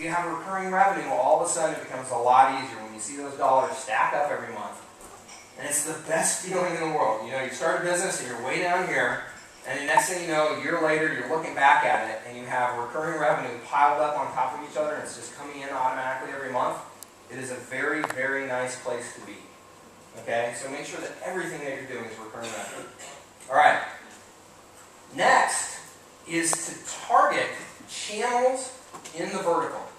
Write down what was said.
if you have recurring revenue, well, all of a sudden it becomes a lot easier when you see those dollars stack up every month. And it's the best feeling in the world. You know, you start a business and you're way down here, and the next thing you know, a year later, you're looking back at it and you have recurring revenue piled up on top of each other and it's just coming in automatically every month. It is a very, very nice place to be. Okay? So make sure that everything that you're doing is recurring revenue. All right. Next is to target channels in the vertical.